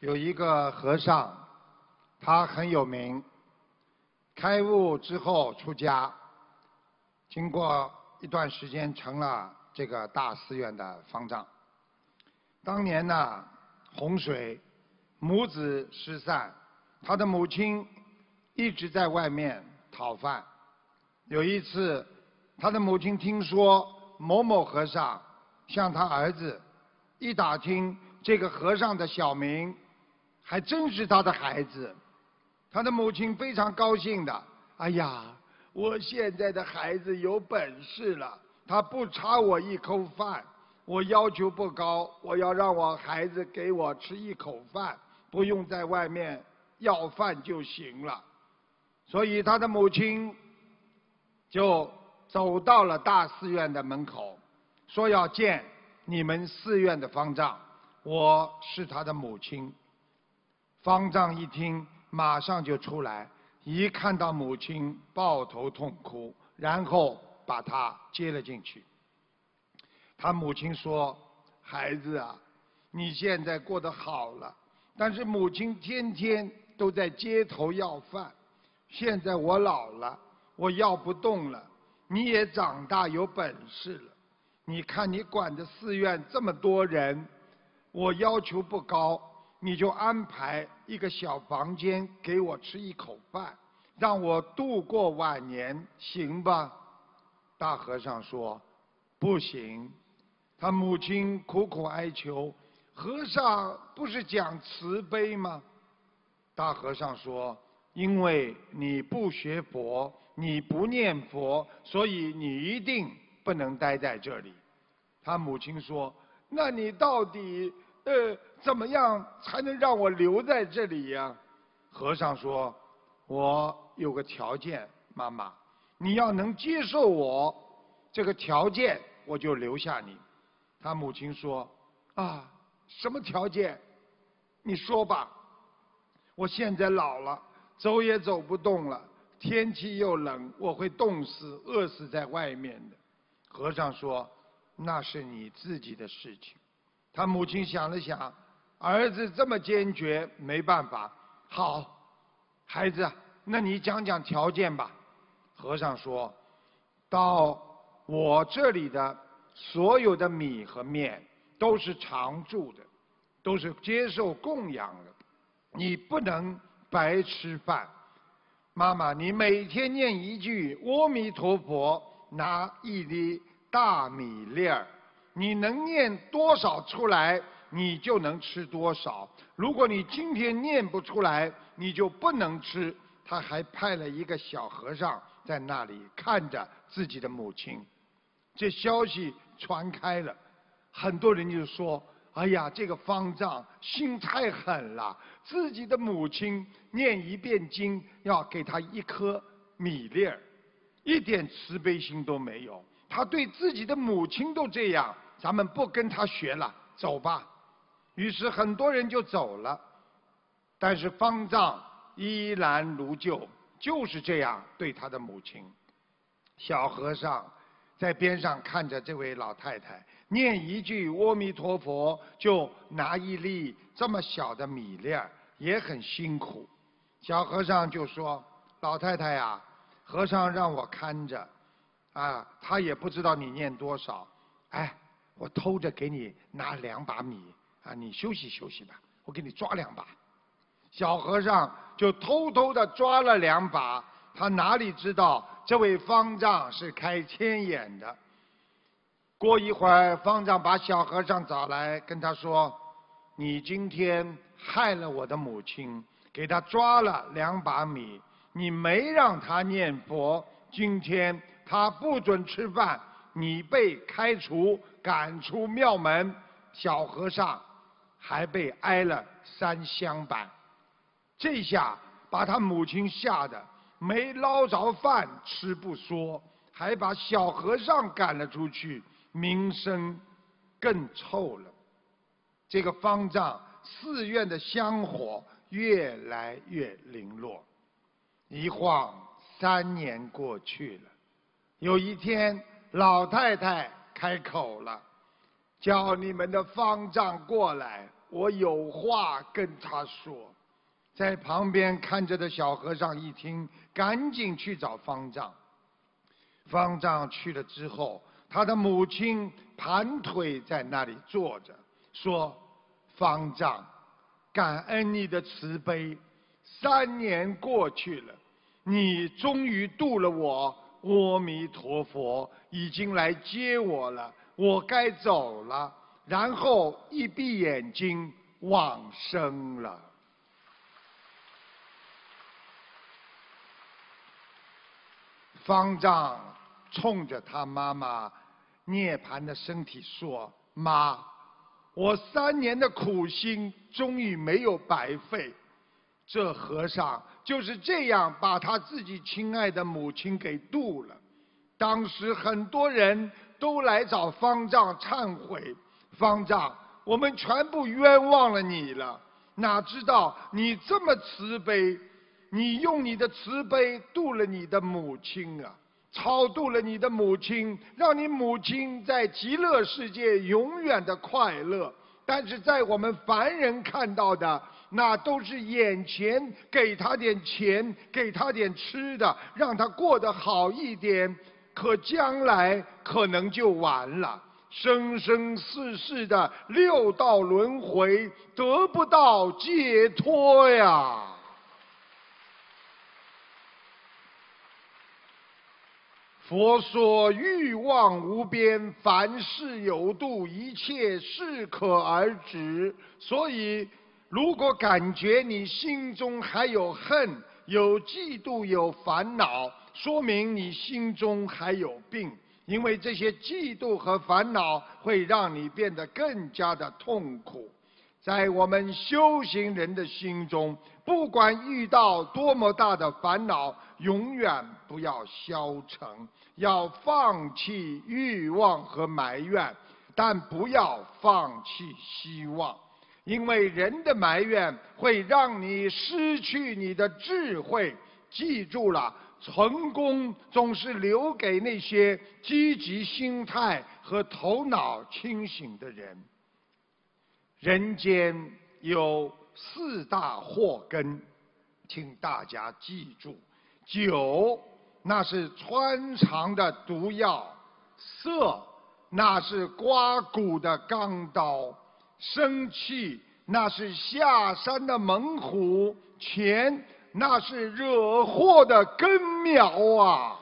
有一个和尚，他很有名，开悟之后出家，经过一段时间成了这个大寺院的方丈。当年呢，洪水，母子失散，他的母亲一直在外面讨饭。有一次，他的母亲听说某某和尚向他儿子一打听。这个和尚的小名，还真是他的孩子。他的母亲非常高兴的。哎呀，我现在的孩子有本事了，他不差我一口饭。我要求不高，我要让我孩子给我吃一口饭，不用在外面要饭就行了。所以他的母亲就走到了大寺院的门口，说要见你们寺院的方丈。我是他的母亲。方丈一听，马上就出来，一看到母亲，抱头痛哭，然后把他接了进去。他母亲说：“孩子啊，你现在过得好了，但是母亲天天都在街头要饭。现在我老了，我要不动了，你也长大有本事了。你看你管的寺院这么多人。”我要求不高，你就安排一个小房间给我吃一口饭，让我度过晚年，行吧？大和尚说：“不行。”他母亲苦苦哀求：“和尚不是讲慈悲吗？”大和尚说：“因为你不学佛，你不念佛，所以你一定不能待在这里。”他母亲说。那你到底呃怎么样才能让我留在这里呀？和尚说：“我有个条件，妈妈，你要能接受我这个条件，我就留下你。”他母亲说：“啊，什么条件？你说吧。我现在老了，走也走不动了，天气又冷，我会冻死、饿死在外面的。”和尚说。那是你自己的事情。他母亲想了想，儿子这么坚决，没办法。好，孩子，那你讲讲条件吧。和尚说：“到我这里的所有的米和面都是常住的，都是接受供养的，你不能白吃饭。妈妈，你每天念一句阿弥陀佛，拿一粒。”大米粒儿，你能念多少出来，你就能吃多少。如果你今天念不出来，你就不能吃。他还派了一个小和尚在那里看着自己的母亲。这消息传开了，很多人就说：“哎呀，这个方丈心太狠了，自己的母亲念一遍经要给他一颗米粒儿，一点慈悲心都没有。”他对自己的母亲都这样，咱们不跟他学了，走吧。于是很多人就走了，但是方丈依然如旧，就是这样对他的母亲。小和尚在边上看着这位老太太念一句阿弥陀佛，就拿一粒这么小的米粒儿，也很辛苦。小和尚就说：“老太太呀，和尚让我看着。”啊，他也不知道你念多少，哎，我偷着给你拿两把米，啊，你休息休息吧，我给你抓两把。小和尚就偷偷的抓了两把，他哪里知道这位方丈是开天眼的。过一会儿，方丈把小和尚找来，跟他说：“你今天害了我的母亲，给他抓了两把米，你没让他念佛，今天。”他不准吃饭，你被开除，赶出庙门。小和尚还被挨了三香板，这下把他母亲吓得没捞着饭吃不说，还把小和尚赶了出去，名声更臭了。这个方丈寺院的香火越来越零落，一晃三年过去了。有一天，老太太开口了，叫你们的方丈过来。我有话跟他说。在旁边看着的小和尚一听，赶紧去找方丈。方丈去了之后，他的母亲盘腿在那里坐着，说：“方丈，感恩你的慈悲，三年过去了，你终于渡了我。阿弥陀佛，已经来接我了，我该走了。”然后一闭眼睛，往生了。方丈冲着他妈妈涅槃的身体说：“妈，我三年的苦心终于没有白费。这和尚就是这样把他自己亲爱的母亲给渡了。当时很多人都来找方丈忏悔。方丈，我们全部冤枉了你了。哪知道你这么慈悲。”你用你的慈悲渡了你的母亲啊，超度了你的母亲，让你母亲在极乐世界永远的快乐。但是在我们凡人看到的，那都是眼前给他点钱，给他点吃的，让他过得好一点。可将来可能就完了，生生世世的六道轮回，得不到解脱呀。佛说欲望无边，凡事有度，一切适可而止。所以，如果感觉你心中还有恨、有嫉妒、有烦恼，说明你心中还有病。因为这些嫉妒和烦恼会让你变得更加的痛苦。在我们修行人的心中，不管遇到多么大的烦恼，永远不要消沉。要放弃欲望和埋怨，但不要放弃希望，因为人的埋怨会让你失去你的智慧。记住了，成功总是留给那些积极心态和头脑清醒的人。人间有四大祸根，请大家记住：酒。那是穿肠的毒药，色那是刮骨的钢刀，生气那是下山的猛虎，钱那是惹祸的根苗啊！